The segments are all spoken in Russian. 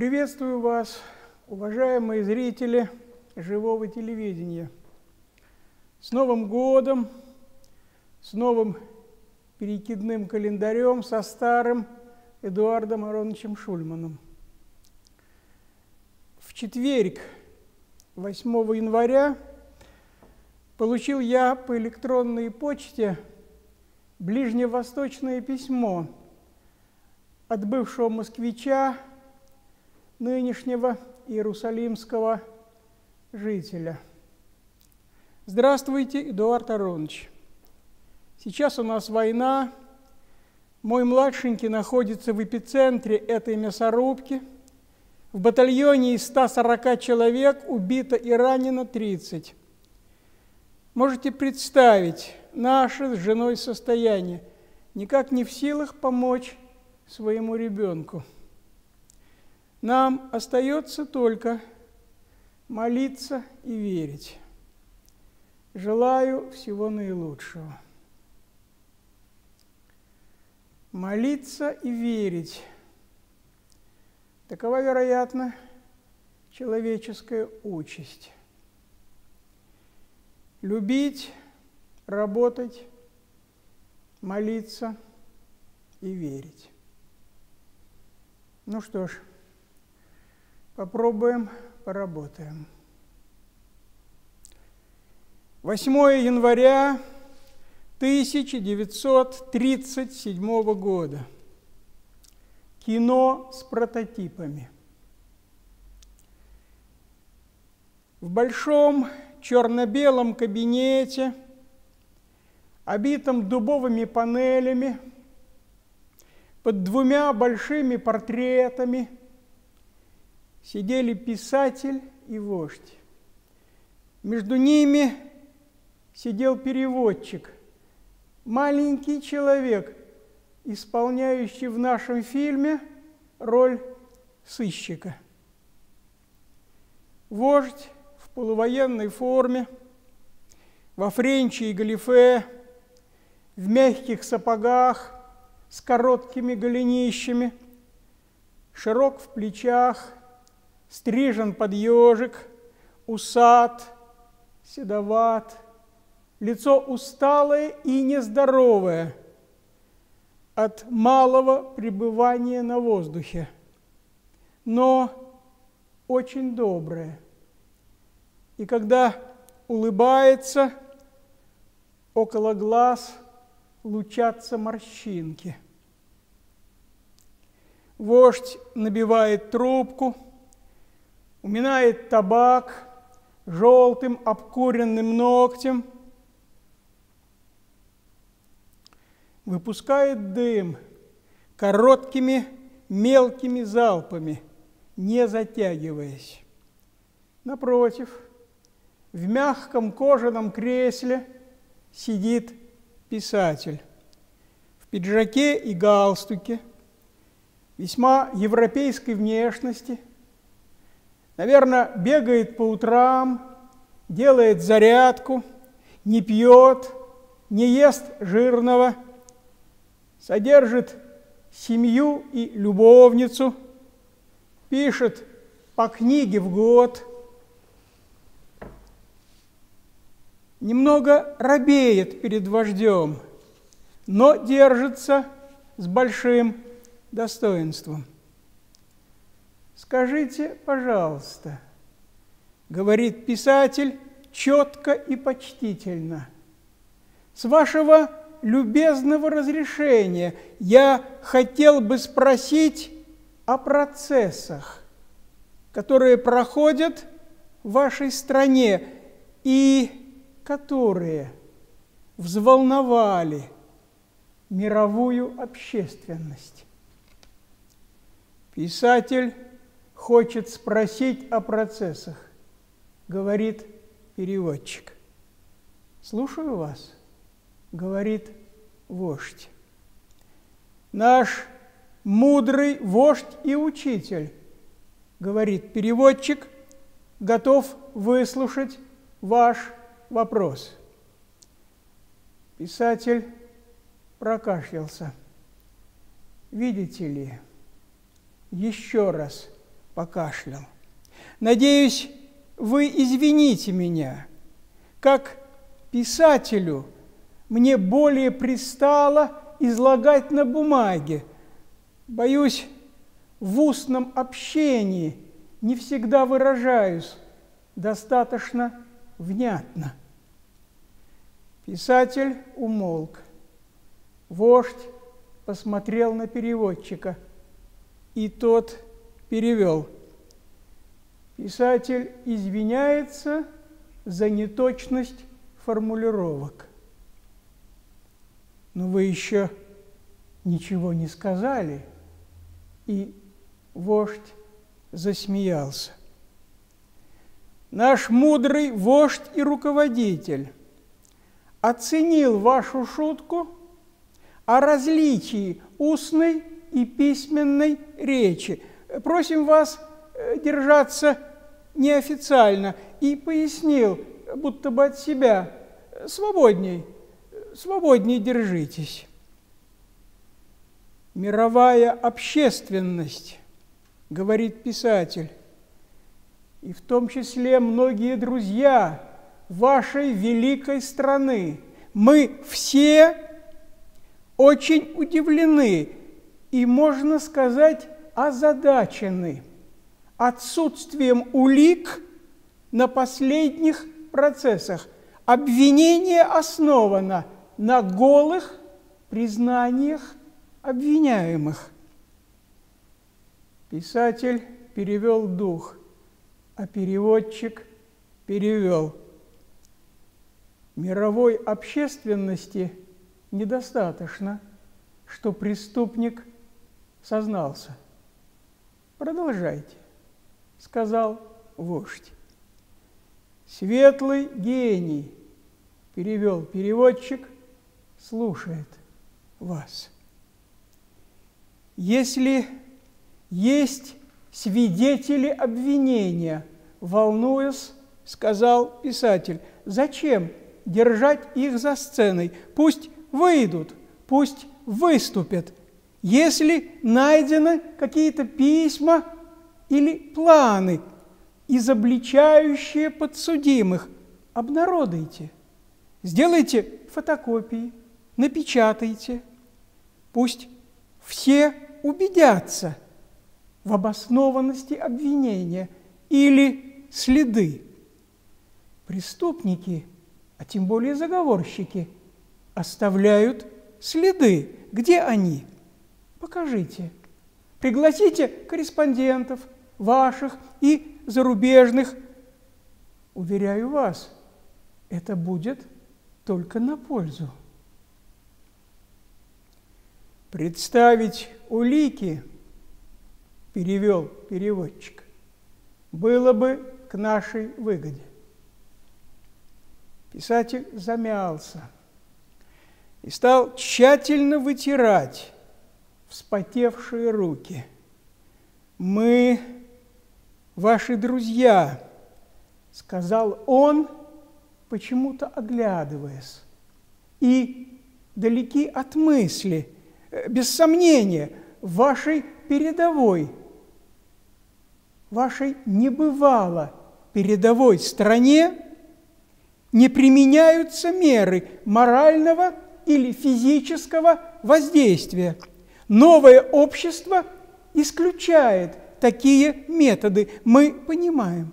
Приветствую вас, уважаемые зрители живого телевидения. С Новым годом, с новым перекидным календарем, со старым Эдуардом Ароновичем Шульманом. В четверг, 8 января, получил я по электронной почте ближневосточное письмо от бывшего москвича, нынешнего иерусалимского жителя. Здравствуйте, Эдуард Аронович. Сейчас у нас война. Мой младшенький находится в эпицентре этой мясорубки. В батальоне из 140 человек убито и ранено 30. Можете представить наше с женой состояние. Никак не в силах помочь своему ребенку. Нам остается только молиться и верить. Желаю всего наилучшего. Молиться и верить. Такова, вероятно, человеческая участь. Любить, работать, молиться и верить. Ну что ж, попробуем, поработаем. 8 января 1937 года. Кино с прототипами. В большом черно-белом кабинете, обитом дубовыми панелями, под двумя большими портретами сидели писатель и вождь. Между ними сидел переводчик, маленький человек, исполняющий в нашем фильме роль сыщика. Вождь полувоенной форме, во френче и галифе, в мягких сапогах с короткими голенищами, широк в плечах, стрижен под ежик, усат, седоват, лицо усталое и нездоровое от малого пребывания на воздухе, но очень доброе – и когда улыбается, около глаз лучатся морщинки. Вождь набивает трубку, уминает табак желтым обкуренным ногтем, выпускает дым короткими мелкими залпами, не затягиваясь. Напротив – в мягком кожаном кресле сидит писатель в пиджаке и галстуке, весьма европейской внешности, наверное, бегает по утрам, делает зарядку, не пьет, не ест жирного, содержит семью и любовницу, пишет по книге в год – немного робеет перед вождем, но держится с большим достоинством. Скажите, пожалуйста, говорит писатель четко и почтительно, с вашего любезного разрешения я хотел бы спросить о процессах, которые проходят в вашей стране и которые взволновали мировую общественность. Писатель хочет спросить о процессах, говорит переводчик. Слушаю вас, говорит вождь. Наш мудрый вождь и учитель, говорит переводчик, готов выслушать ваш вопрос. Писатель прокашлялся. Видите ли, еще раз покашлял. Надеюсь, вы извините меня, как писателю мне более пристало излагать на бумаге. Боюсь, в устном общении не всегда выражаюсь достаточно внятно. Писатель умолк. Вождь посмотрел на переводчика, и тот перевел. Писатель извиняется за неточность формулировок. Но вы еще ничего не сказали, и вождь засмеялся. Наш мудрый вождь и руководитель оценил вашу шутку о различии устной и письменной речи. Просим вас э, держаться неофициально и пояснил, будто бы от себя, свободней, свободней держитесь. Мировая общественность, говорит писатель, и в том числе многие друзья вашей великой страны. Мы все очень удивлены и, можно сказать, озадачены отсутствием улик на последних процессах. Обвинение основано на голых признаниях обвиняемых. Писатель перевел дух, а переводчик перевел. Мировой общественности недостаточно, что преступник сознался. Продолжайте, сказал вождь. Светлый гений, перевел переводчик, слушает вас. Если есть свидетели обвинения, волнуясь, сказал писатель, зачем держать их за сценой? Пусть выйдут, пусть выступят. Если найдены какие-то письма или планы, изобличающие подсудимых, обнародуйте. Сделайте фотокопии, напечатайте. Пусть все убедятся в обоснованности обвинения или следы. Преступники, а тем более заговорщики, оставляют следы. Где они? Покажите. Пригласите корреспондентов ваших и зарубежных. Уверяю вас, это будет только на пользу. Представить улики, перевел переводчик, было бы к нашей выгоде. Писатель замялся и стал тщательно вытирать вспотевшие руки. Мы ваши друзья, сказал он, почему-то оглядываясь, и далеки от мысли, э, без сомнения, вашей передовой, вашей небывало передовой стране не применяются меры морального или физического воздействия. Новое общество исключает такие методы, мы понимаем.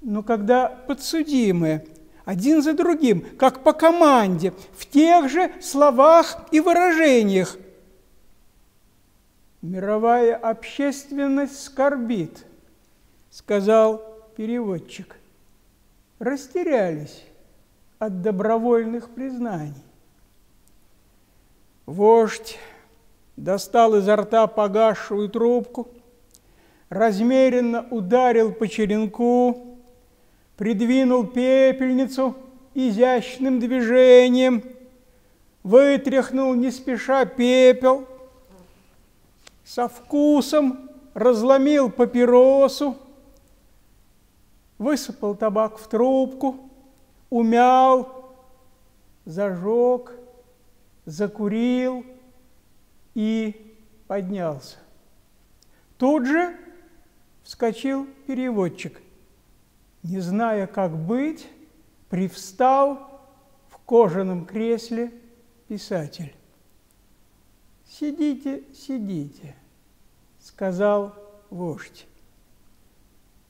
Но когда подсудимые один за другим, как по команде, в тех же словах и выражениях, мировая общественность скорбит, сказал переводчик, растерялись от добровольных признаний. Вождь достал изо рта погасшую трубку, размеренно ударил по черенку, придвинул пепельницу изящным движением, вытряхнул не спеша пепел, со вкусом разломил папиросу, высыпал табак в трубку, умял, зажег, закурил и поднялся. Тут же вскочил переводчик. Не зная, как быть, привстал в кожаном кресле писатель. «Сидите, сидите», — сказал вождь.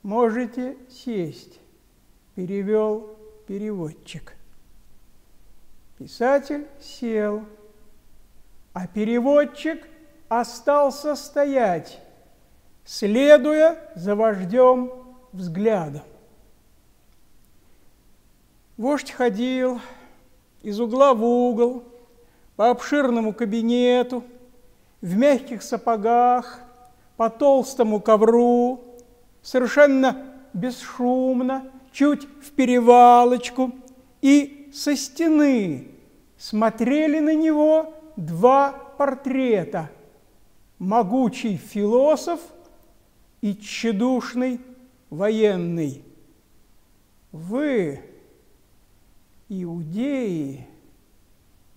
«Можете сесть», — перевел переводчик. Писатель сел, а переводчик остался стоять, следуя за вождем взглядом. Вождь ходил из угла в угол по обширному кабинету, в мягких сапогах, по толстому ковру, совершенно бесшумно, чуть в перевалочку, и со стены смотрели на него два портрета – могучий философ и тщедушный военный. Вы, иудеи,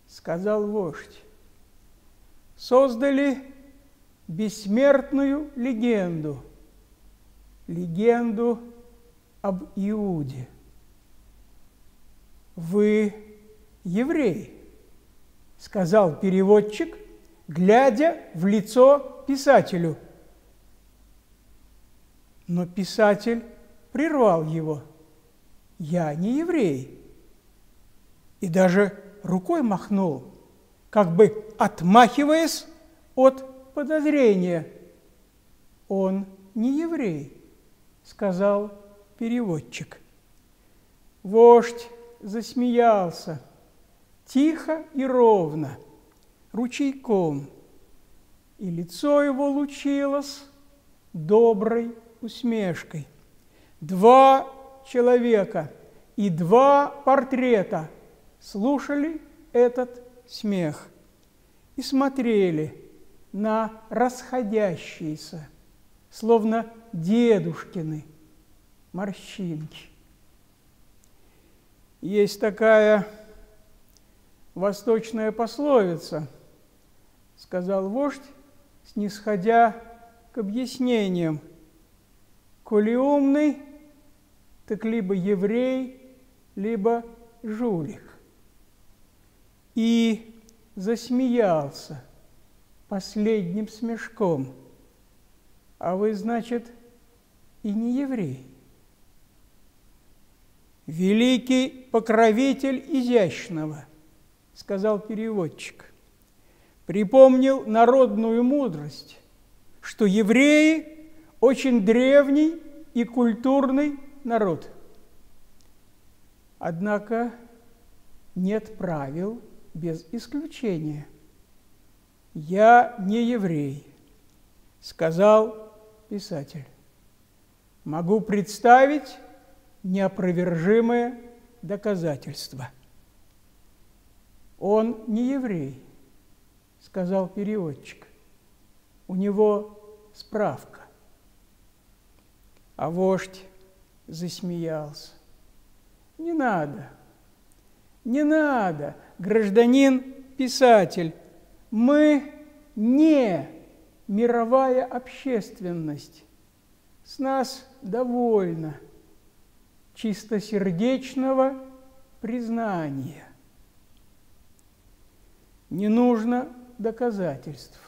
сказал вождь, создали бессмертную легенду, легенду об Иуде. Вы еврей, сказал переводчик, глядя в лицо писателю. Но писатель прервал его. Я не еврей. И даже рукой махнул, как бы отмахиваясь от подозрения. Он не еврей, сказал переводчик. Вождь засмеялся, тихо и ровно, ручейком, и лицо его лучилось доброй усмешкой. Два человека и два портрета слушали этот смех и смотрели на расходящиеся, словно дедушкины морщинки. Есть такая восточная пословица, сказал вождь, снисходя к объяснениям. Коли умный, так либо еврей, либо жулик. И засмеялся последним смешком. А вы, значит, и не еврей. Великий покровитель изящного, сказал переводчик, припомнил народную мудрость, что евреи очень древний и культурный народ. Однако нет правил без исключения. «Я не еврей», – сказал писатель. «Могу представить неопровержимое доказательство». «Он не еврей», – сказал переводчик. «У него справка». А вождь засмеялся. «Не надо, не надо, гражданин-писатель, мы не мировая общественность. С нас довольно чистосердечного признания. Не нужно доказательств,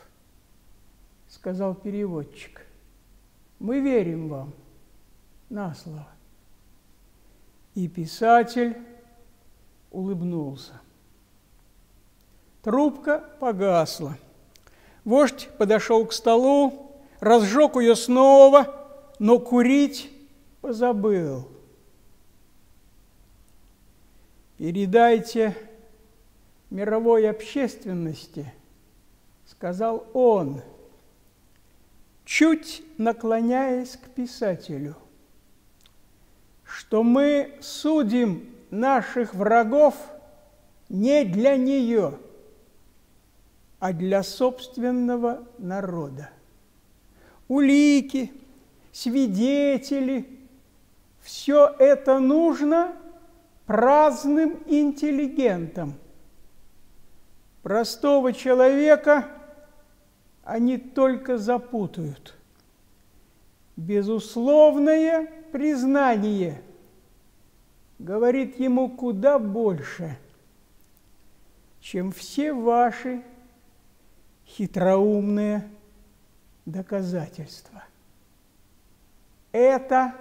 сказал переводчик. Мы верим вам на слово. И писатель улыбнулся. Трубка погасла. Вождь подошел к столу, разжег ее снова, но курить позабыл. «Передайте мировой общественности», — сказал он, чуть наклоняясь к писателю, «что мы судим наших врагов не для нее, а для собственного народа. Улики, свидетели – все это нужно праздным интеллигентам. Простого человека они только запутают. безусловное признание говорит ему куда больше, чем все ваши хитроумные доказательства. Это,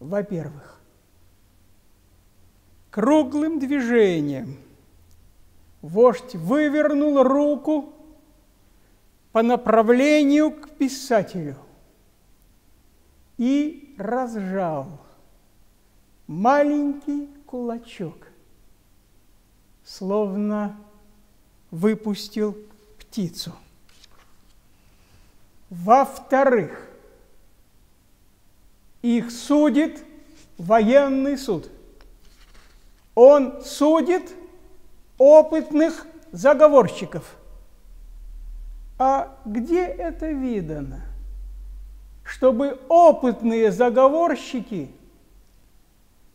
во-первых, круглым движением вождь вывернул руку по направлению к писателю и разжал маленький кулачок, словно выпустил птицу. Во-вторых, их судит военный суд. Он судит опытных заговорщиков. А где это видано? Чтобы опытные заговорщики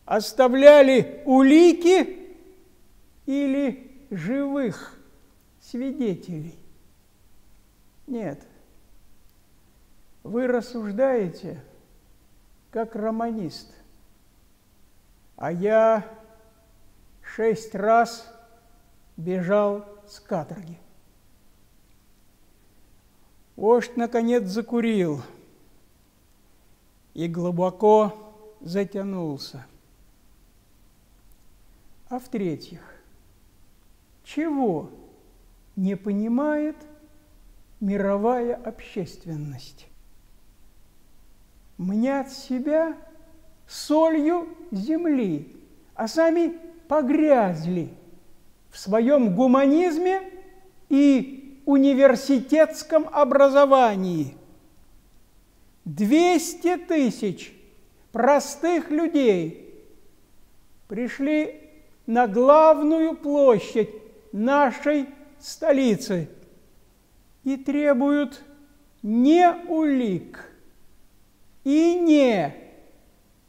оставляли улики или живых свидетелей. Нет. Вы рассуждаете как романист, а я шесть раз бежал с каторги. Вождь, наконец, закурил и глубоко затянулся. А в-третьих, чего не понимает мировая общественность? Мнят себя солью земли, а сами погрязли в своем гуманизме и университетском образовании. 200 тысяч простых людей пришли на главную площадь нашей столицы и требуют не улик и не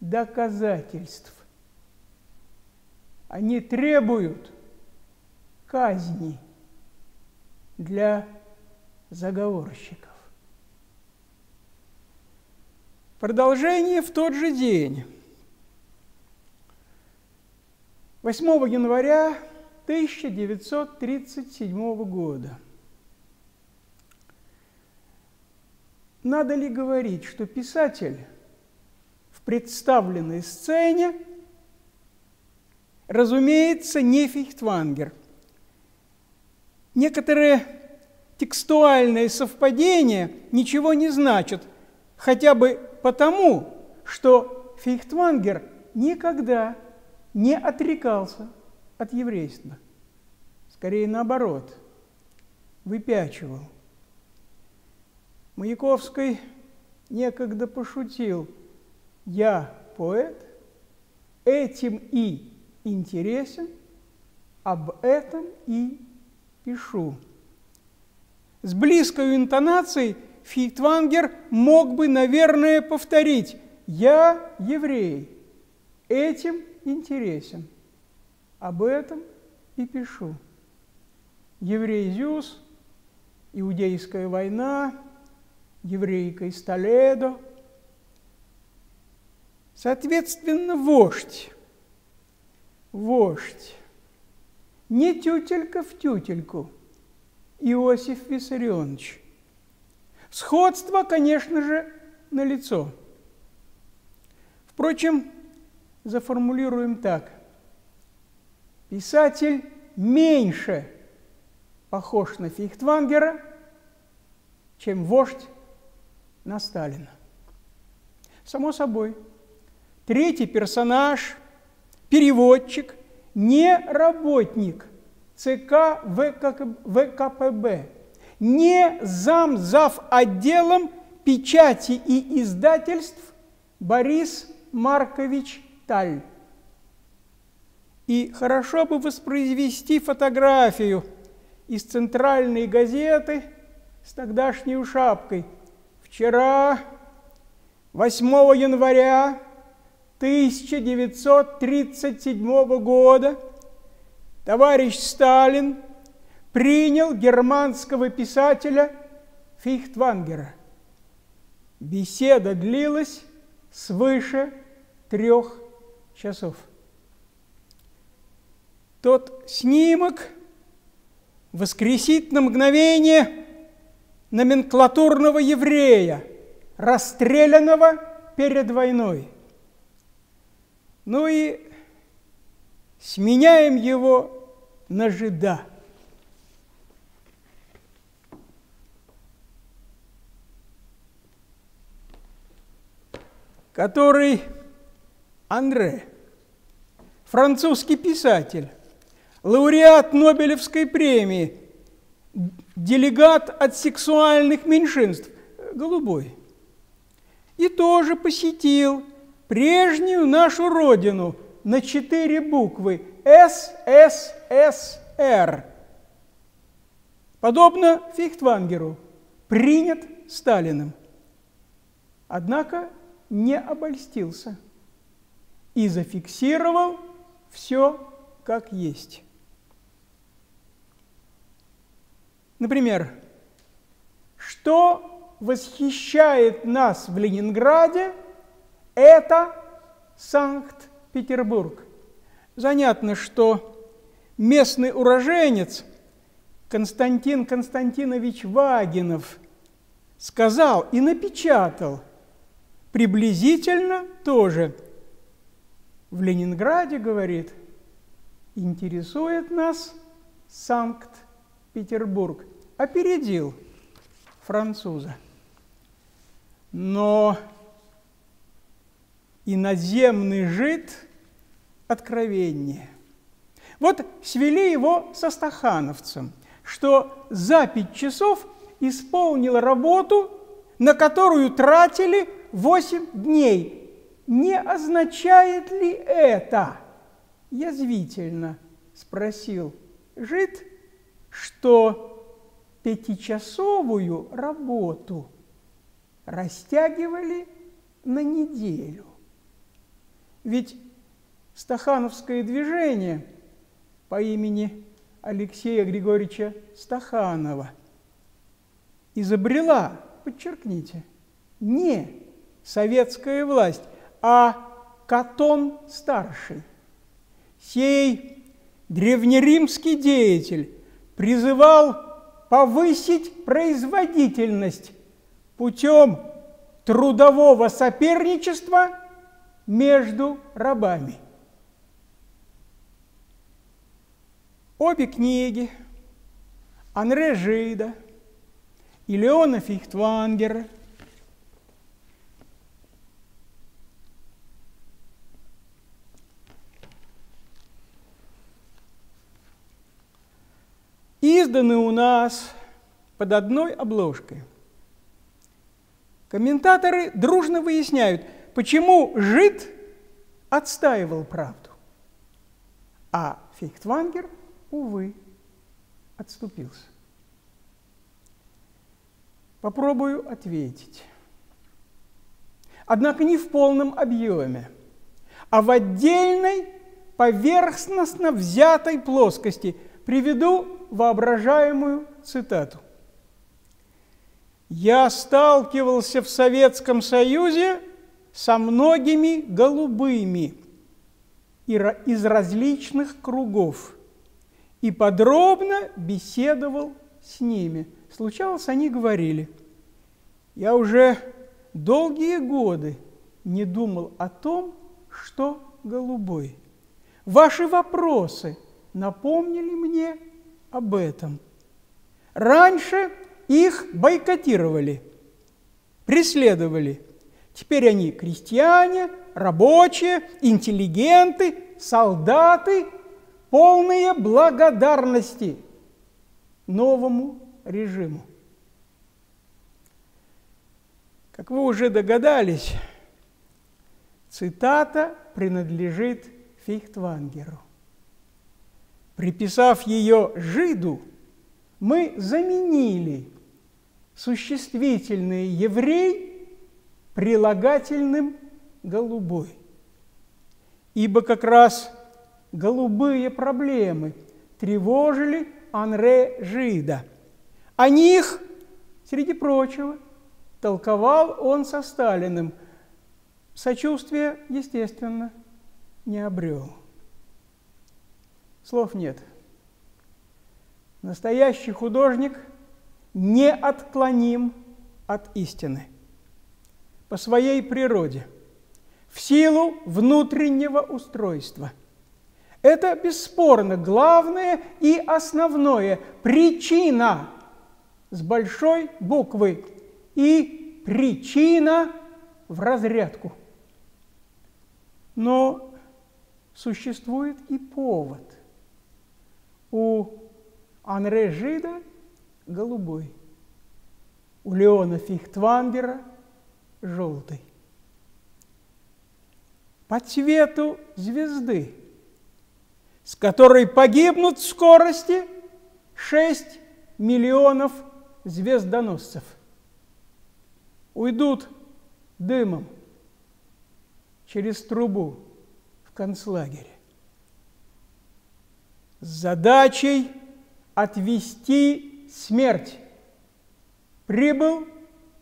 доказательств. Они требуют казни для заговорщиков. Продолжение в тот же день. 8 января 1937 года. Надо ли говорить, что писатель в представленной сцене, разумеется, не Фихтвангер. Некоторые текстуальные совпадения ничего не значат, хотя бы потому, что Фихтвангер никогда не отрекался от еврейства. Скорее наоборот, выпячивал. Маяковский некогда пошутил, я поэт, этим и интересен, об этом и пишу. С близкой интонацией Фихтвангер мог бы, наверное, повторить «Я еврей, этим интересен, об этом и пишу». Еврей Зюс, Иудейская война, еврейка из Толедо. Соответственно, вождь, вождь, не тютелька в тютельку, Иосиф Виссарионович. Сходство, конечно же, налицо. Впрочем, заформулируем так. Писатель меньше похож на Фихтвангера, чем вождь на Сталина. Само собой. Третий персонаж, переводчик, не работник ЦК ВКПБ, не зам зав отделом печати и издательств Борис Маркович Таль. И хорошо бы воспроизвести фотографию из центральной газеты с тогдашней шапкой. Вчера, 8 января 1937 года, товарищ Сталин принял германского писателя Фихтвангера – Беседа длилась свыше трех часов. Тот снимок воскресит на мгновение номенклатурного еврея, расстрелянного перед войной. Ну и сменяем его на жида – который Андре, французский писатель, лауреат Нобелевской премии, делегат от сексуальных меньшинств, голубой, и тоже посетил прежнюю нашу родину на четыре буквы СССР. Подобно Фихтвангеру, принят Сталиным. Однако не обольстился и зафиксировал все как есть. Например, что восхищает нас в Ленинграде, это Санкт-Петербург. Занятно, что местный уроженец Константин Константинович Вагинов сказал и напечатал – Приблизительно тоже. В Ленинграде, говорит, интересует нас Санкт-Петербург. Опередил француза. Но иноземный жид откровеннее. Вот свели его со стахановцем, что за пять часов исполнил работу, на которую тратили восемь дней. Не означает ли это, язвительно спросил жид, что пятичасовую работу растягивали на неделю? Ведь стахановское движение по имени Алексея Григорьевича Стаханова изобрела, подчеркните, не советская власть, а Катон старший. Сей древнеримский деятель призывал повысить производительность путем трудового соперничества между рабами. Обе книги Анре Жида и Леона Фихтвангера – изданы у нас под одной обложкой. Комментаторы дружно выясняют, почему жид отстаивал правду, а Фейхтвангер, увы, отступился. Попробую ответить. Однако не в полном объеме, а в отдельной поверхностно взятой плоскости. Приведу воображаемую цитату. «Я сталкивался в Советском Союзе со многими голубыми из различных кругов и подробно беседовал с ними. Случалось, они говорили, я уже долгие годы не думал о том, что голубой. Ваши вопросы напомнили мне об этом. Раньше их бойкотировали, преследовали. Теперь они крестьяне, рабочие, интеллигенты, солдаты, полные благодарности новому режиму. Как вы уже догадались, цитата принадлежит Фихтвангеру. Приписав ее жиду, мы заменили существительный еврей прилагательным голубой. Ибо как раз голубые проблемы тревожили Анре Жида. О них, среди прочего, толковал он со Сталиным. Сочувствие, естественно, не обрел. Слов нет. Настоящий художник не отклоним от истины по своей природе, в силу внутреннего устройства. Это бесспорно главное и основное причина с большой буквы и причина в разрядку. Но существует и повод. У Анре Жида голубой, у Леона Фихтвангера желтый. По цвету звезды, с которой погибнут в скорости 6 миллионов звездоносцев. Уйдут дымом через трубу в концлагере с задачей отвести смерть. Прибыл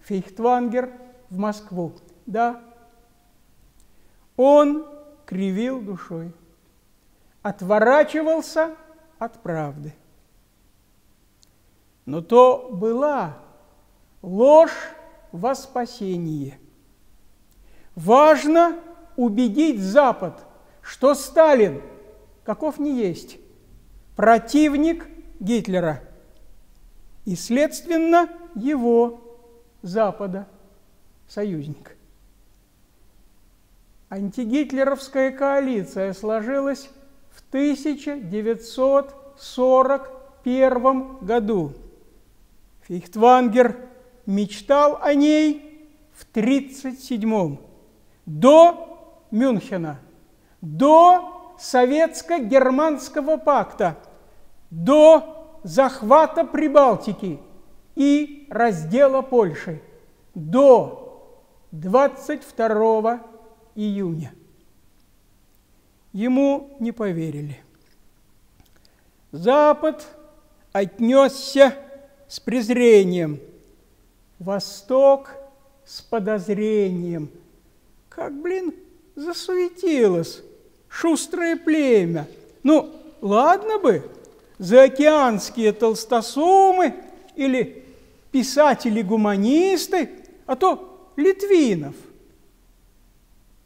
Фейхтвангер в Москву. Да, он кривил душой, отворачивался от правды. Но то была ложь во спасение. Важно убедить Запад, что Сталин, каков не есть, противник Гитлера и, следственно, его Запада союзник. Антигитлеровская коалиция сложилась в 1941 году. Фейхтвангер мечтал о ней в 1937 до Мюнхена, до Советско-Германского пакта, до захвата Прибалтики и раздела Польши, до 22 июня. Ему не поверили. Запад отнесся с презрением, Восток с подозрением. Как, блин, засуетилось шустрое племя. Ну, ладно бы, заокеанские толстосумы или писатели-гуманисты, а то Литвинов,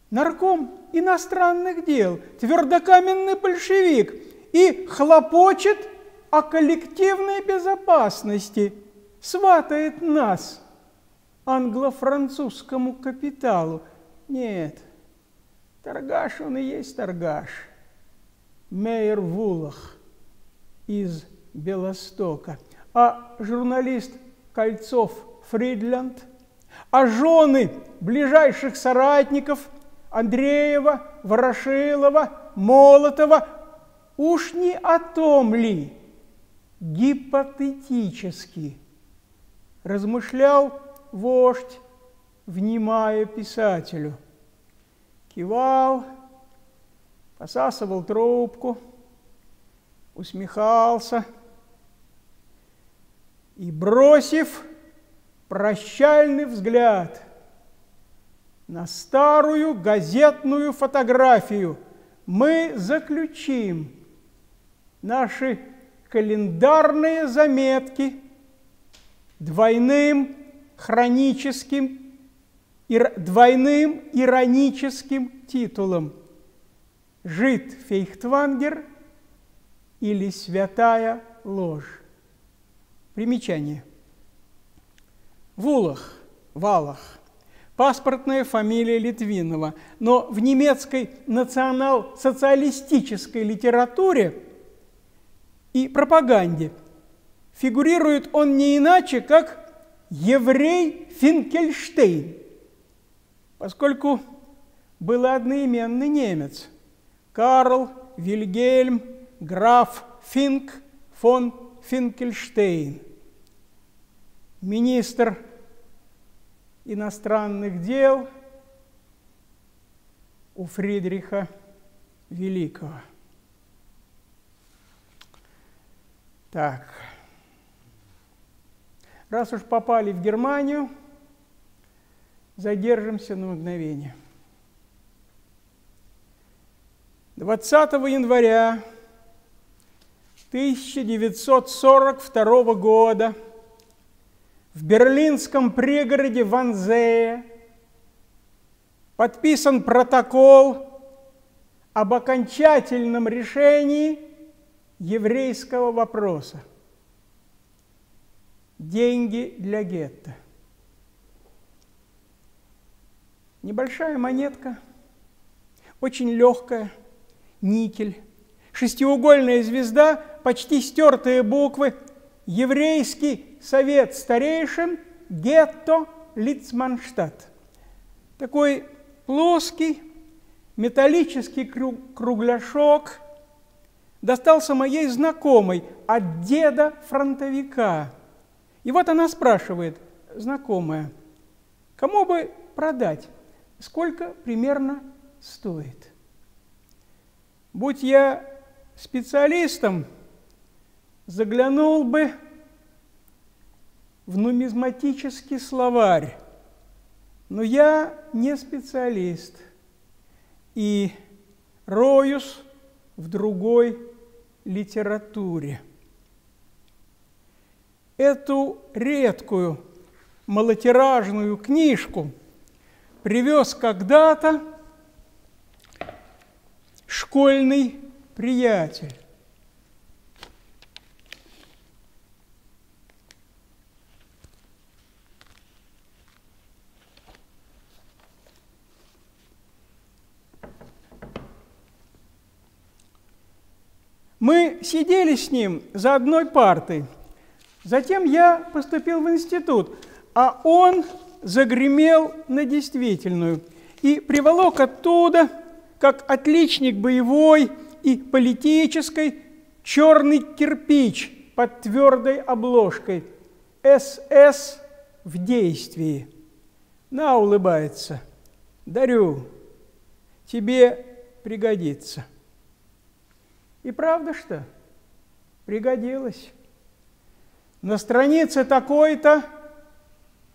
нарком иностранных дел, твердокаменный большевик и хлопочет о коллективной безопасности, сватает нас англо-французскому капиталу. Нет, торгаш он и есть торгаш. Мейер Вулах из Белостока. А журналист Кольцов Фридленд, а жены ближайших соратников Андреева, Ворошилова, Молотова уж не о том ли гипотетически размышлял вождь, внимая писателю. Кивал, посасывал трубку, усмехался и, бросив прощальный взгляд на старую газетную фотографию, мы заключим наши календарные заметки двойным хроническим, двойным ироническим титулом «Жид Фейхтвангер» или «Святая ложь». Примечание. Вулах, Валах, паспортная фамилия Литвинова, но в немецкой национал-социалистической литературе и пропаганде фигурирует он не иначе, как еврей Финкельштейн, поскольку был одноименный немец Карл Вильгельм граф Финк фон Финкельштейн, министр иностранных дел у Фридриха Великого. Так, раз уж попали в Германию, задержимся на мгновение. 20 января 1942 года в берлинском пригороде Ванзее подписан протокол об окончательном решении еврейского вопроса. Деньги для гетто. Небольшая монетка, очень легкая, никель, шестиугольная звезда, почти стертые буквы, еврейский совет старейшин, гетто, Лицманштадт. Такой плоский металлический кругляшок достался моей знакомой от деда-фронтовика. И вот она спрашивает, знакомая, кому бы продать, сколько примерно стоит? Будь я специалистом, заглянул бы в нумизматический словарь, но я не специалист и роюсь в другой литературе. Эту редкую малотиражную книжку привез когда-то школьный приятель. Мы сидели с ним за одной партой. Затем я поступил в институт, а он загремел на действительную и приволок оттуда, как отличник боевой и политической, черный кирпич под твердой обложкой. СС в действии. На, улыбается. Дарю. Тебе пригодится. И правда что? Пригодилось. На странице такой-то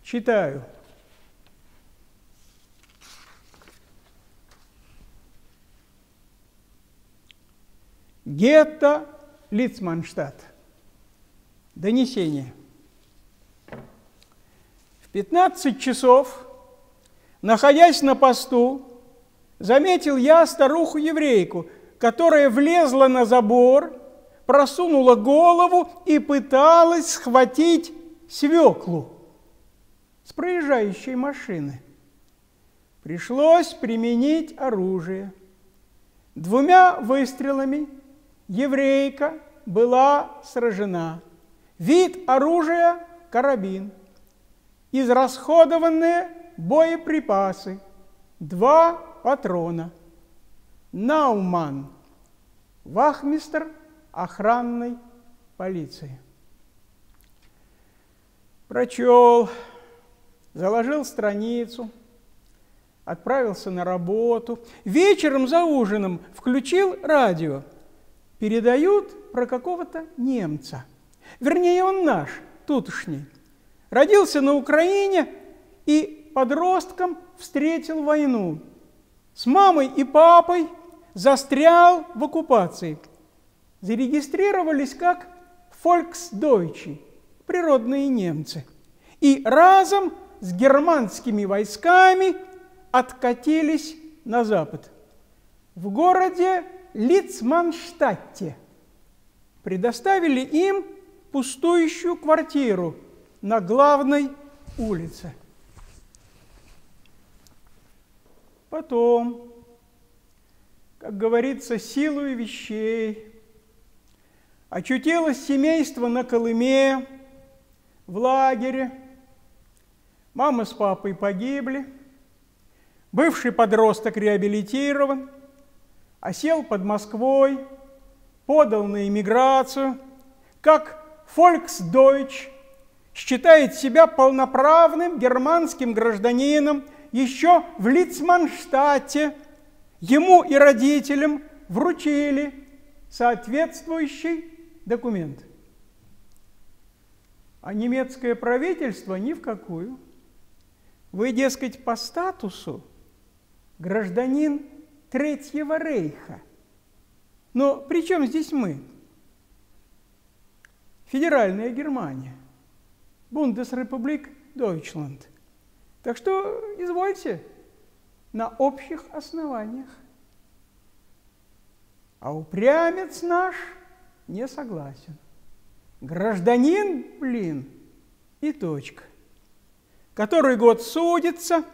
читаю. Гетто Лицманштадт. Донесение. В 15 часов, находясь на посту, заметил я старуху-еврейку – которая влезла на забор, просунула голову и пыталась схватить свеклу с проезжающей машины. Пришлось применить оружие. Двумя выстрелами еврейка была сражена. Вид оружия – карабин. Израсходованные боеприпасы – два патрона – Науман, вахмистр охранной полиции. Прочел, заложил страницу, отправился на работу. Вечером за ужином включил радио. Передают про какого-то немца. Вернее, он наш, тутошний. Родился на Украине и подростком встретил войну. С мамой и папой – застрял в оккупации. Зарегистрировались как Volksdeutsche, природные немцы. И разом с германскими войсками откатились на запад. В городе Лицманштадте предоставили им пустующую квартиру на главной улице. Потом как говорится, силой вещей. Очутилось семейство на Колыме, в лагере. Мама с папой погибли. Бывший подросток реабилитирован, осел под Москвой, подал на иммиграцию, как Volksdeutsch считает себя полноправным германским гражданином еще в Лицманштадте – ему и родителям вручили соответствующий документ. А немецкое правительство ни в какую. Вы, дескать, по статусу гражданин Третьего Рейха. Но при чем здесь мы? Федеральная Германия. Бундесрепублик Дойчланд. Так что извольте на общих основаниях. А упрямец наш не согласен. Гражданин, блин, и точка. Который год судится,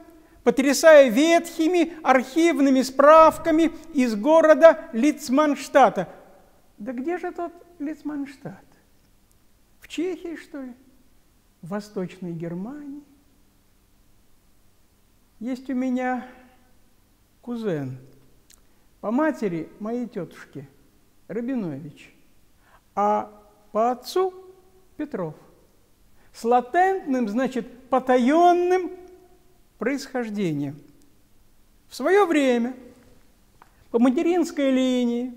потрясая ветхими архивными справками из города Лицманштата. Да где же тот Лицманштат? В Чехии, что ли? В Восточной Германии? Есть у меня кузен по матери моей тетушки Рабинович, а по отцу Петров. С латентным, значит, потаенным происхождением. В свое время по материнской линии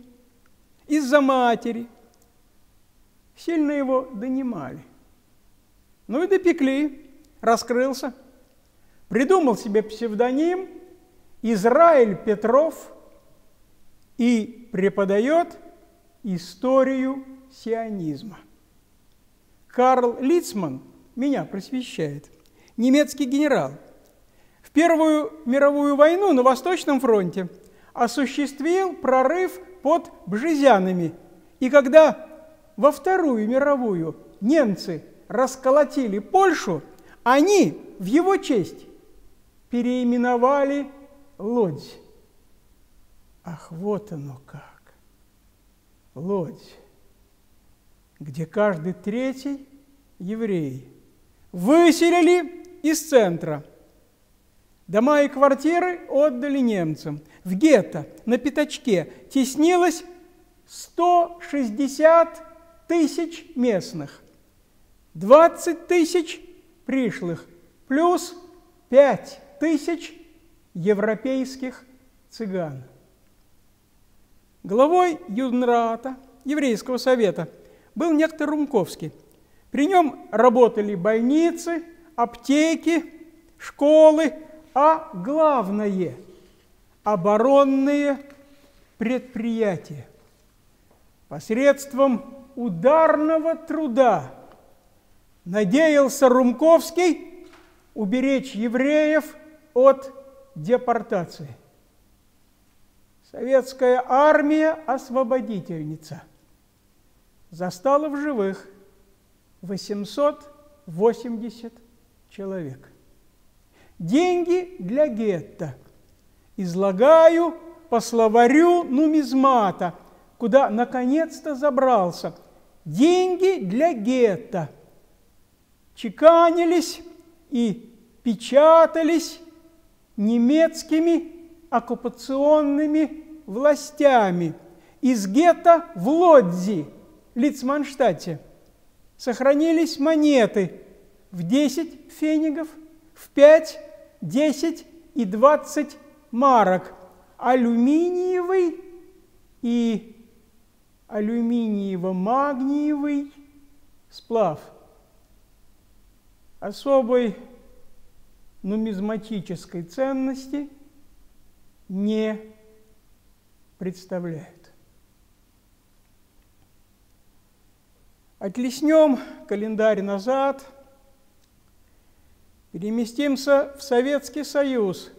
из-за матери сильно его донимали. Ну и допекли, раскрылся, придумал себе псевдоним Израиль Петров и преподает историю сионизма. Карл Лицман меня просвещает, немецкий генерал. В Первую мировую войну на Восточном фронте осуществил прорыв под Бжезянами. И когда во Вторую мировую немцы расколотили Польшу, они в его честь переименовали Лодзь. Ах, вот оно как. Лодзь, где каждый третий еврей. Выселили из центра. Дома и квартиры отдали немцам. В гетто на пятачке теснилось 160 тысяч местных, 20 тысяч пришлых, плюс 5 тысяч европейских цыган. Главой Юднрата, еврейского совета, был некто Румковский. При нем работали больницы, аптеки, школы, а главное – оборонные предприятия. Посредством ударного труда надеялся Румковский уберечь евреев от депортации. Советская армия-освободительница застала в живых 880 человек. Деньги для гетто. Излагаю по словарю нумизмата, куда наконец-то забрался. Деньги для гетто. Чеканились и печатались немецкими оккупационными властями из гетто в Лодзи, Лицманштадте. Сохранились монеты в 10 фенигов, в 5, 10 и 20 марок, алюминиевый и алюминиево-магниевый сплав. Особой нумизматической ценности не представляют. Отлеснем календарь назад, переместимся в Советский Союз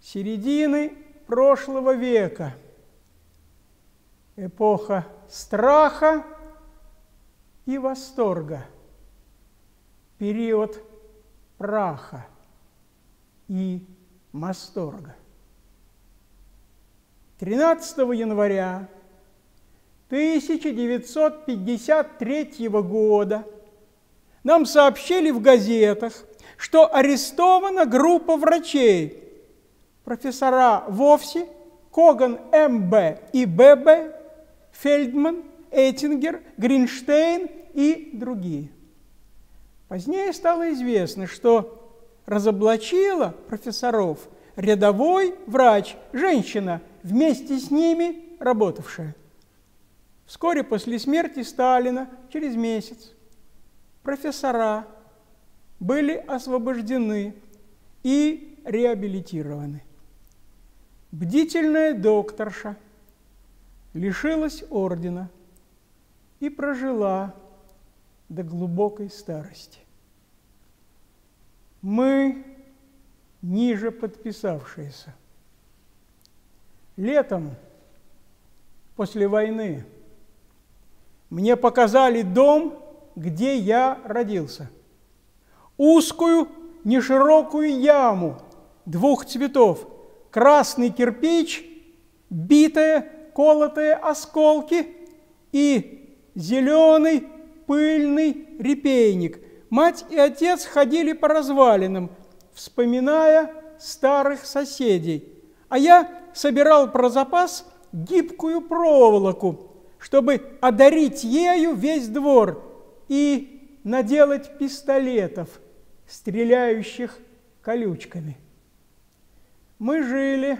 середины прошлого века. Эпоха страха и восторга. Период праха и масторга. 13 января 1953 года нам сообщили в газетах, что арестована группа врачей, профессора Вовси, Коган М.Б. и Б.Б., Фельдман, Эттингер, Гринштейн и другие. Позднее стало известно, что разоблачила профессоров рядовой врач, женщина, вместе с ними работавшая. Вскоре после смерти Сталина, через месяц, профессора были освобождены и реабилитированы. Бдительная докторша лишилась ордена и прожила до глубокой старости. Мы, ниже подписавшиеся, летом после войны мне показали дом, где я родился. Узкую, неширокую яму двух цветов. Красный кирпич, битые, колотые осколки и зеленый пыльный репейник. Мать и отец ходили по развалинам, вспоминая старых соседей. А я собирал про запас гибкую проволоку, чтобы одарить ею весь двор и наделать пистолетов, стреляющих колючками. Мы жили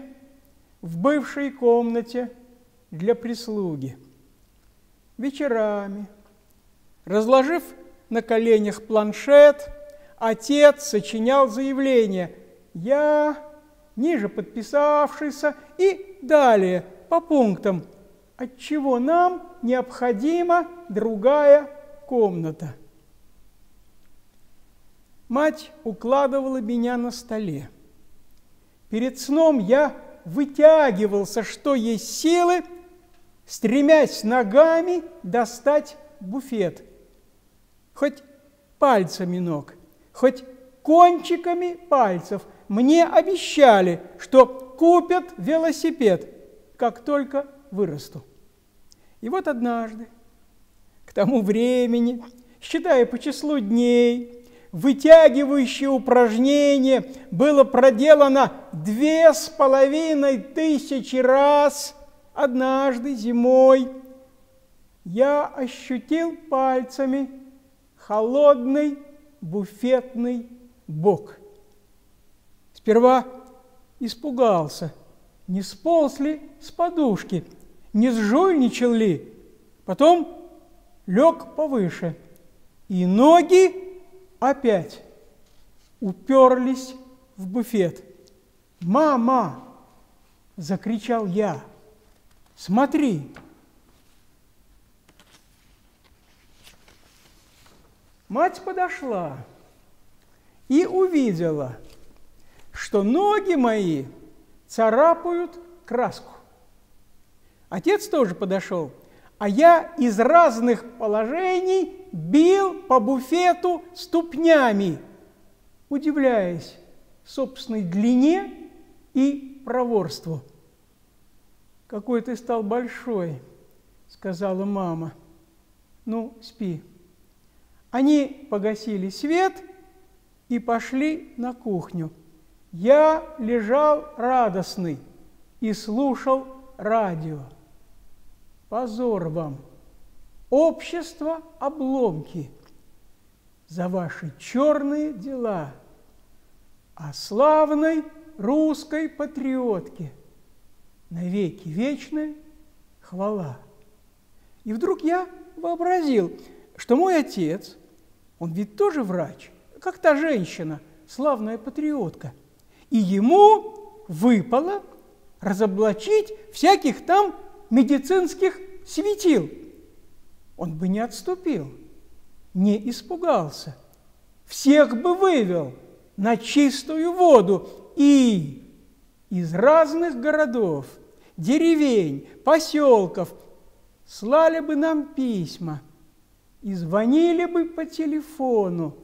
в бывшей комнате для прислуги. Вечерами, разложив на коленях планшет, отец сочинял заявление «Я, ниже подписавшийся» и далее по пунктам, от чего нам необходима другая комната. Мать укладывала меня на столе. Перед сном я вытягивался, что есть силы, стремясь ногами достать буфет. Хоть пальцами ног, хоть кончиками пальцев. Мне обещали, что купят велосипед, как только вырасту. И вот однажды, к тому времени, считая по числу дней, вытягивающее упражнение было проделано две с половиной тысячи раз однажды зимой. Я ощутил пальцами холодный буфетный бок. Сперва испугался, не сполз ли с подушки, не сжульничал ли. Потом лег повыше, и ноги опять уперлись в буфет. «Мама!» – закричал я. «Смотри!» Мать подошла и увидела, что ноги мои царапают краску. Отец тоже подошел – а я из разных положений бил по буфету ступнями, удивляясь собственной длине и проворству. «Какой ты стал большой», — сказала мама. «Ну, спи». Они погасили свет и пошли на кухню. Я лежал радостный и слушал радио. Позор вам! Общество обломки за ваши черные дела, а славной русской патриотке навеки вечная хвала. И вдруг я вообразил, что мой отец, он ведь тоже врач, как та женщина, славная патриотка, и ему выпало разоблачить всяких там медицинских светил, он бы не отступил, не испугался, всех бы вывел на чистую воду и из разных городов, деревень, поселков слали бы нам письма и звонили бы по телефону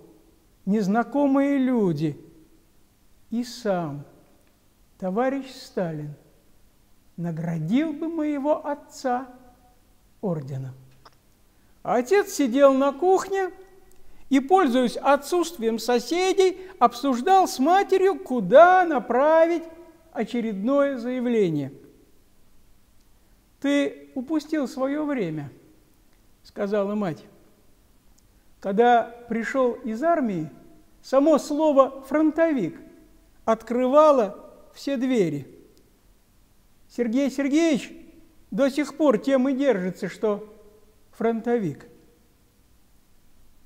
незнакомые люди. И сам товарищ Сталин наградил бы моего отца орденом. отец сидел на кухне и, пользуясь отсутствием соседей, обсуждал с матерью, куда направить очередное заявление. «Ты упустил свое время», – сказала мать. Когда пришел из армии, само слово «фронтовик» открывало все двери – Сергей Сергеевич до сих пор тем и держится, что фронтовик.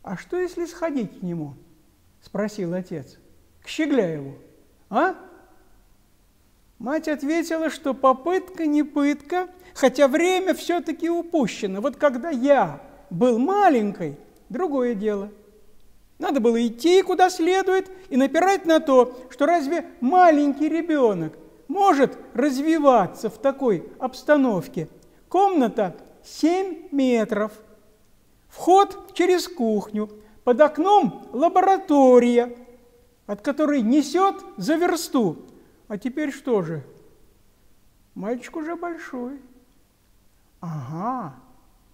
«А что, если сходить к нему?» – спросил отец. «К Щегляеву. а? Мать ответила, что попытка не пытка, хотя время все-таки упущено. Вот когда я был маленькой, другое дело. Надо было идти куда следует и напирать на то, что разве маленький ребенок может развиваться в такой обстановке. Комната 7 метров, вход через кухню, под окном лаборатория, от которой несет за версту. А теперь что же? Мальчик уже большой. Ага,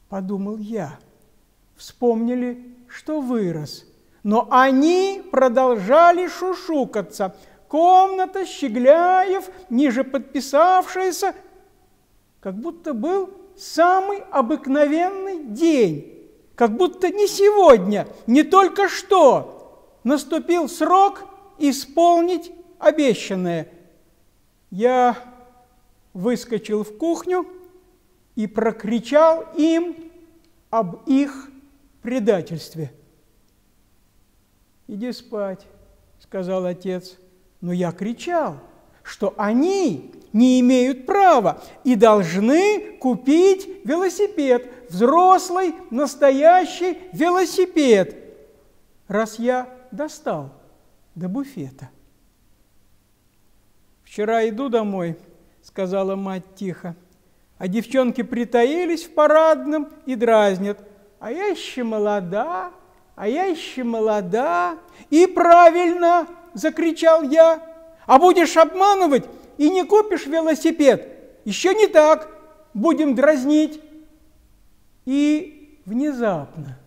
подумал я. Вспомнили, что вырос. Но они продолжали шушукаться. Комната, Щегляев, ниже подписавшаяся, как будто был самый обыкновенный день, как будто не сегодня, не только что наступил срок исполнить обещанное. Я выскочил в кухню и прокричал им об их предательстве. «Иди спать», — сказал отец. Но я кричал, что они не имеют права и должны купить велосипед, взрослый, настоящий велосипед, раз я достал до буфета. «Вчера иду домой», — сказала мать тихо, а девчонки притаились в парадном и дразнят. «А я еще молода, а я еще молода». «И правильно!» — закричал я. «А будешь обманывать и не купишь велосипед? Еще не так, будем дразнить». И внезапно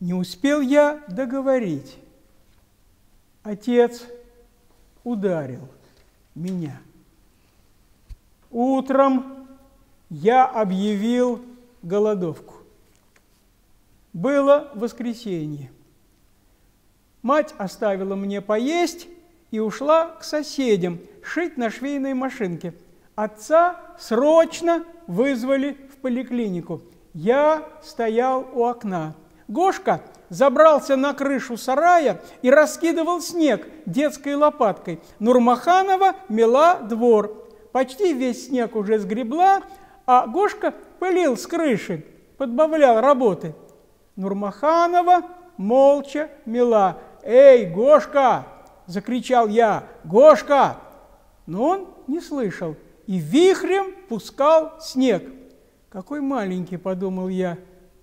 не успел я договорить. Отец ударил меня. Утром я объявил голодовку. Было воскресенье. Мать оставила мне поесть и ушла к соседям шить на швейной машинке. Отца срочно вызвали в поликлинику. Я стоял у окна. Гошка забрался на крышу сарая и раскидывал снег детской лопаткой. Нурмаханова мела двор. Почти весь снег уже сгребла, а Гошка пылил с крыши, подбавлял работы. Нурмаханова молча мела. «Эй, Гошка!» – закричал я. «Гошка!» Но он не слышал и вихрем пускал снег. «Какой маленький!» – подумал я.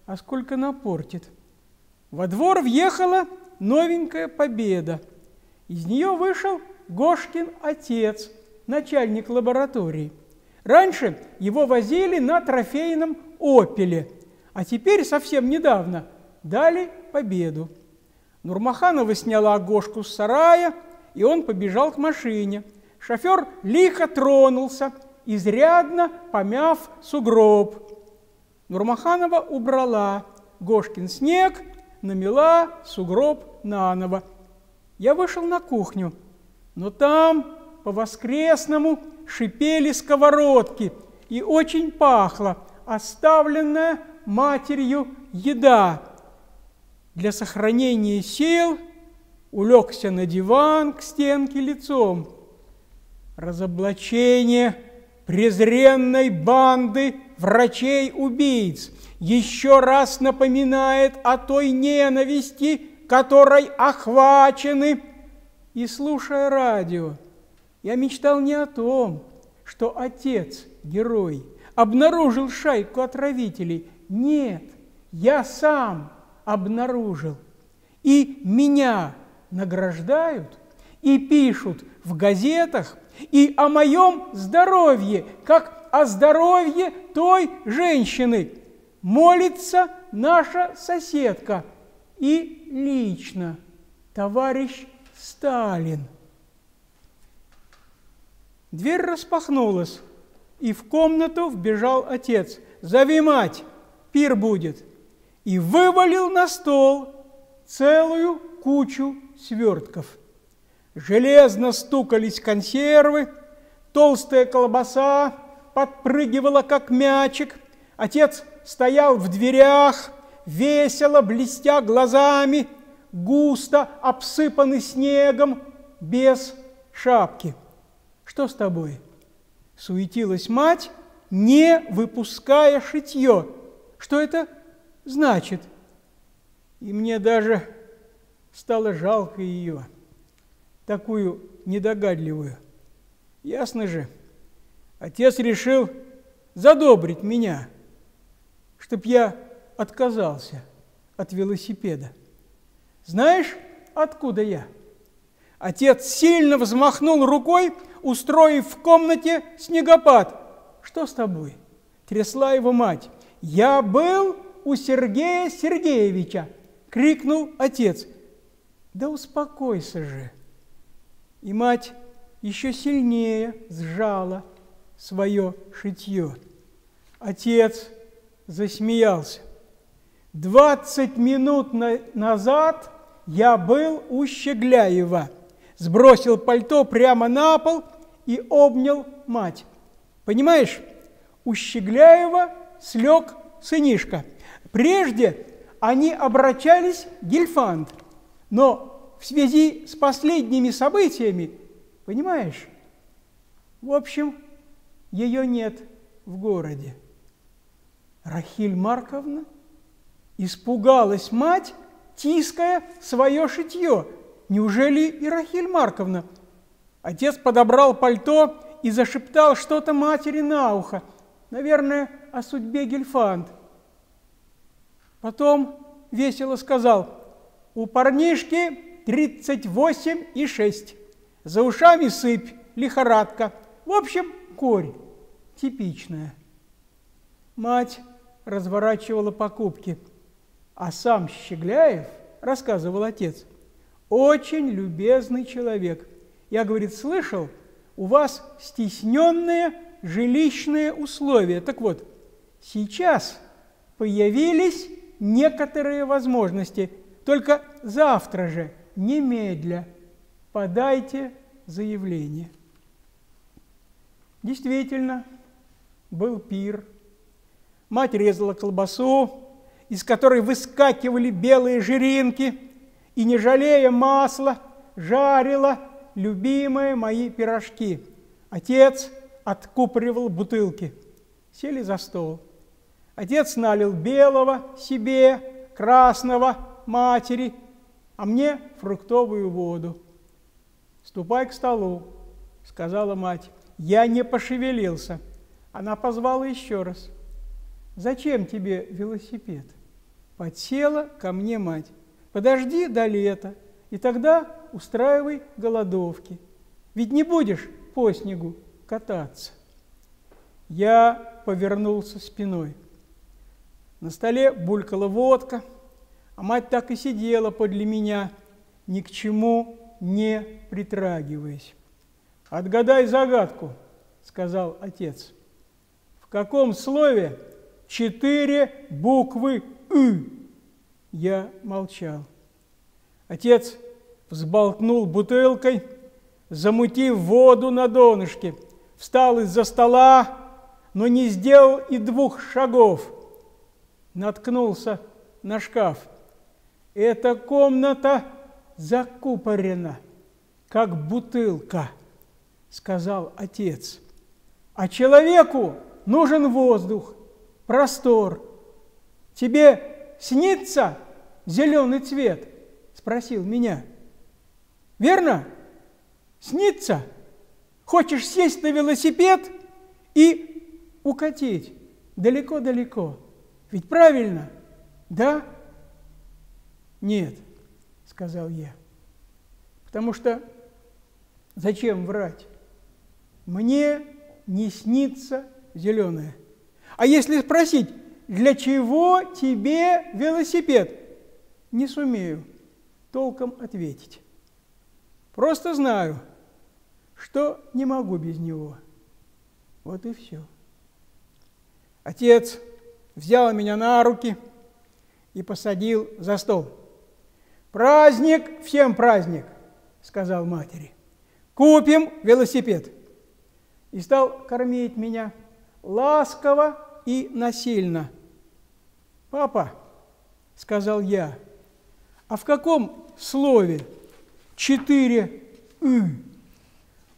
«А сколько напортит!» Во двор въехала новенькая победа. Из нее вышел Гошкин отец, начальник лаборатории. Раньше его возили на трофейном «Опеле», а теперь совсем недавно дали победу. Нурмаханова сняла Гошку с сарая, и он побежал к машине. Шофер лихо тронулся, изрядно помяв сугроб. Нурмаханова убрала Гошкин снег – намела сугроб наново. Я вышел на кухню, но там по-воскресному шипели сковородки и очень пахло оставленная матерью еда. Для сохранения сил улегся на диван к стенке лицом. Разоблачение презренной банды врачей-убийц – еще раз напоминает о той ненависти, которой охвачены. И слушая радио, я мечтал не о том, что отец, герой, обнаружил шайку отравителей. Нет, я сам обнаружил. И меня награждают и пишут в газетах и о моем здоровье, как о здоровье той женщины, молится наша соседка и лично товарищ Сталин. Дверь распахнулась, и в комнату вбежал отец. «Зови мать, пир будет!» И вывалил на стол целую кучу свертков. Железно стукались консервы, толстая колбаса подпрыгивала, как мячик. Отец стоял в дверях, весело блестя глазами, густо обсыпанный снегом, без шапки. Что с тобой? Суетилась мать, не выпуская шитье. Что это значит? И мне даже стало жалко ее, такую недогадливую. Ясно же, отец решил задобрить меня, чтоб я отказался от велосипеда. Знаешь, откуда я? Отец сильно взмахнул рукой, устроив в комнате снегопад. Что с тобой? Трясла его мать. Я был у Сергея Сергеевича, крикнул отец. Да успокойся же. И мать еще сильнее сжала свое шитье. Отец засмеялся. Двадцать минут на назад я был у Щегляева, сбросил пальто прямо на пол и обнял мать. Понимаешь, у Щегляева слег сынишка. Прежде они обращались Гельфанд, но в связи с последними событиями, понимаешь, в общем, ее нет в городе. Рахиль Марковна испугалась мать, тиская свое шитье. Неужели и Рахиль Марковна? Отец подобрал пальто и зашептал что-то матери на ухо, наверное, о судьбе Гельфанд. Потом весело сказал, у парнишки 38 и 6, за ушами сыпь, лихорадка, в общем, корь, типичная. Мать разворачивала покупки – а сам Щегляев, рассказывал отец, очень любезный человек. Я, говорит, слышал, у вас стесненные жилищные условия. Так вот, сейчас появились некоторые возможности. Только завтра же, немедля, подайте заявление. Действительно, был пир. Мать резала колбасу, из которой выскакивали белые жиринки, и, не жалея масла, жарила любимые мои пирожки. Отец откупоривал бутылки. Сели за стол. Отец налил белого себе, красного матери, а мне фруктовую воду. «Ступай к столу», — сказала мать. Я не пошевелился. Она позвала еще раз. «Зачем тебе велосипед?» Подсела ко мне мать. Подожди до лета, и тогда устраивай голодовки. Ведь не будешь по снегу кататься. Я повернулся спиной. На столе булькала водка, а мать так и сидела подле меня, ни к чему не притрагиваясь. «Отгадай загадку», — сказал отец. «В каком слове четыре буквы «ы». Я молчал. Отец взболтнул бутылкой, замутив воду на донышке, встал из-за стола, но не сделал и двух шагов. Наткнулся на шкаф. Эта комната закупорена, как бутылка, сказал отец. А человеку нужен воздух, простор, Тебе снится зеленый цвет? Спросил меня. Верно? Снится? Хочешь сесть на велосипед и укатить далеко-далеко? Ведь правильно? Да? Нет, сказал я. Потому что зачем врать? Мне не снится зеленое. А если спросить, для чего тебе велосипед? Не сумею толком ответить. Просто знаю, что не могу без него. Вот и все. Отец взял меня на руки и посадил за стол. «Праздник, всем праздник!» – сказал матери. «Купим велосипед!» И стал кормить меня ласково и насильно – «Папа», — сказал я, — «а в каком слове четыре «ы».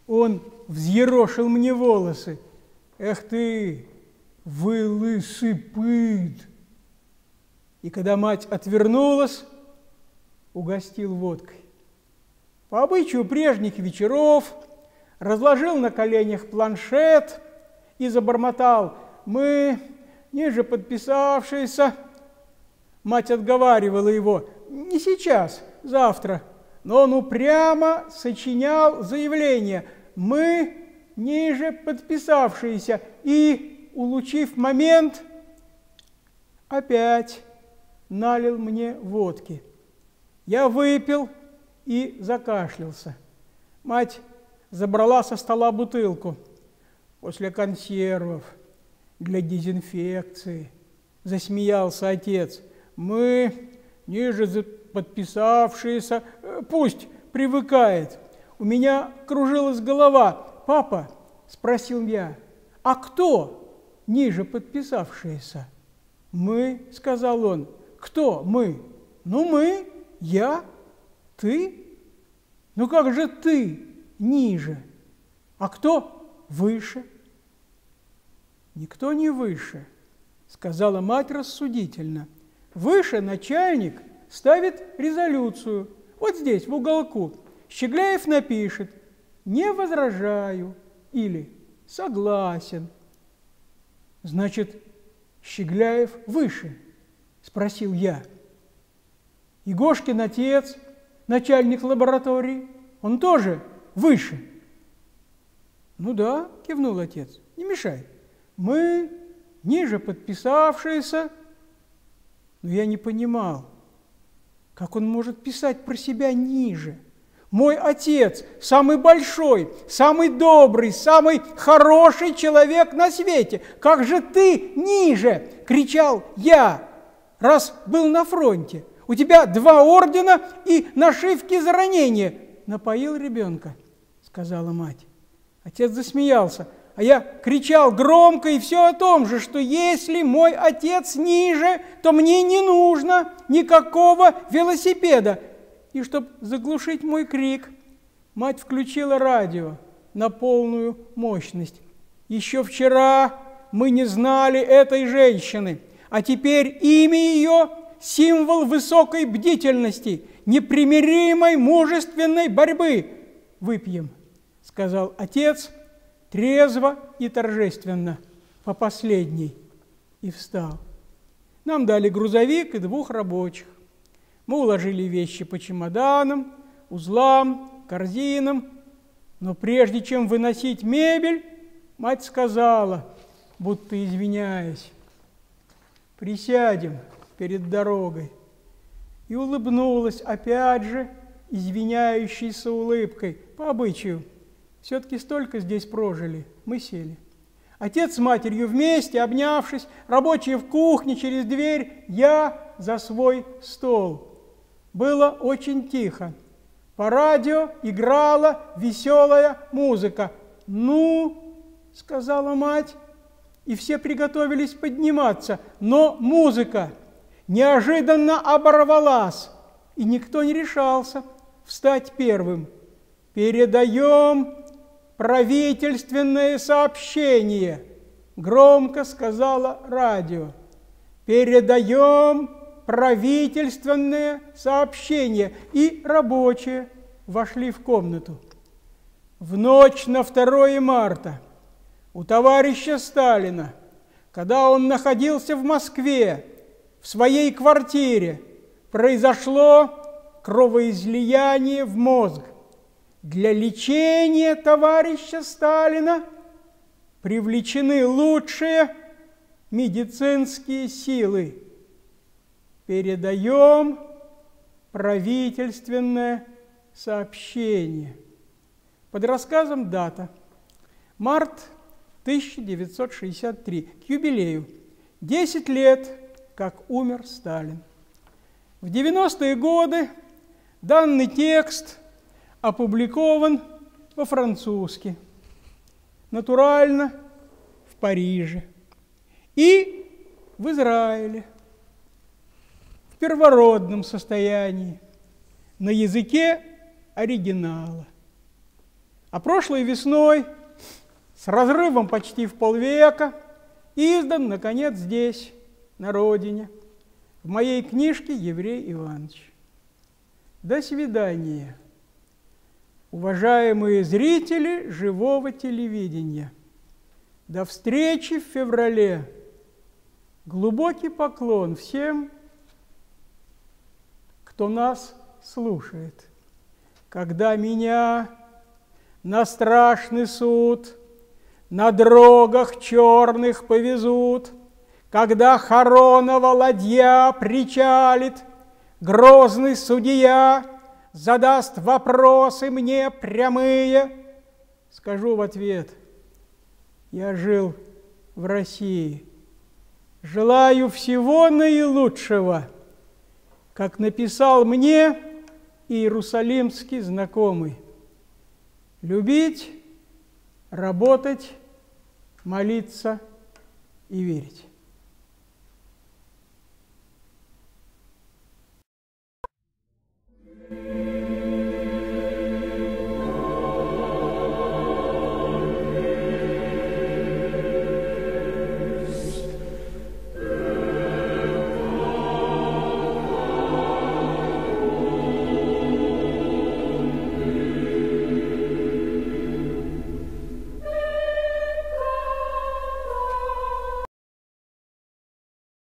Он взъерошил мне волосы. «Эх ты, пыт!» И когда мать отвернулась, угостил водкой. По обычаю прежних вечеров разложил на коленях планшет и забормотал «Мы, ниже подписавшиеся...» Мать отговаривала его «Не сейчас, завтра». Но он упрямо сочинял заявление «Мы, ниже подписавшиеся» и, улучив момент, опять налил мне водки. Я выпил и закашлялся. Мать забрала со стола бутылку после консервов для дезинфекции. Засмеялся отец. Мы, ниже подписавшиеся, э, пусть привыкает. У меня кружилась голова. Папа, спросил я, а кто ниже подписавшиеся? Мы, сказал он, кто мы? Ну, мы, я, ты. Ну, как же ты ниже? А кто выше? Никто не выше, сказала мать рассудительно. Выше начальник ставит резолюцию. Вот здесь, в уголку. Щегляев напишет «Не возражаю» или «Согласен». Значит, Щегляев выше – Спросил я. Егошкин отец, начальник лаборатории, он тоже выше. Ну да, кивнул отец, не мешай. Мы ниже подписавшиеся. Но я не понимал, как он может писать про себя ниже. Мой отец самый большой, самый добрый, самый хороший человек на свете. Как же ты ниже? кричал я раз был на фронте. У тебя два ордена и нашивки за ранение. Напоил ребенка, сказала мать. Отец засмеялся, а я кричал громко и все о том же, что если мой отец ниже, то мне не нужно никакого велосипеда. И чтобы заглушить мой крик, мать включила радио на полную мощность. Еще вчера мы не знали этой женщины – а теперь имя ее – символ высокой бдительности, непримиримой мужественной борьбы. Выпьем, сказал отец, трезво и торжественно, по последней, и встал. Нам дали грузовик и двух рабочих. Мы уложили вещи по чемоданам, узлам, корзинам, но прежде чем выносить мебель, мать сказала, будто извиняясь, присядем перед дорогой. И улыбнулась опять же извиняющейся улыбкой, по обычаю. Все-таки столько здесь прожили, мы сели. Отец с матерью вместе, обнявшись, рабочие в кухне через дверь, я за свой стол. Было очень тихо. По радио играла веселая музыка. «Ну», — сказала мать, и все приготовились подниматься, но музыка неожиданно оборвалась, и никто не решался встать первым. «Передаем правительственное сообщение», – громко сказала радио. «Передаем правительственное сообщение». И рабочие вошли в комнату. В ночь на 2 марта – у товарища Сталина, когда он находился в Москве, в своей квартире, произошло кровоизлияние в мозг. Для лечения товарища Сталина привлечены лучшие медицинские силы. Передаем правительственное сообщение. Под рассказом дата. Март 1963, к юбилею. 10 лет, как умер Сталин. В 90-е годы данный текст опубликован по-французски, натурально в Париже и в Израиле первородном состоянии на языке оригинала. А прошлой весной, с разрывом почти в полвека, издан, наконец, здесь, на родине, в моей книжке «Еврей Иванович». До свидания, уважаемые зрители живого телевидения. До встречи в феврале. Глубокий поклон всем, кто нас слушает. Когда меня на страшный суд на дорогах черных повезут, когда хоронова ладья причалит, грозный судья задаст вопросы мне прямые, скажу в ответ, я жил в России, желаю всего наилучшего, как написал мне иерусалимский знакомый. Любить, работать, молиться и верить.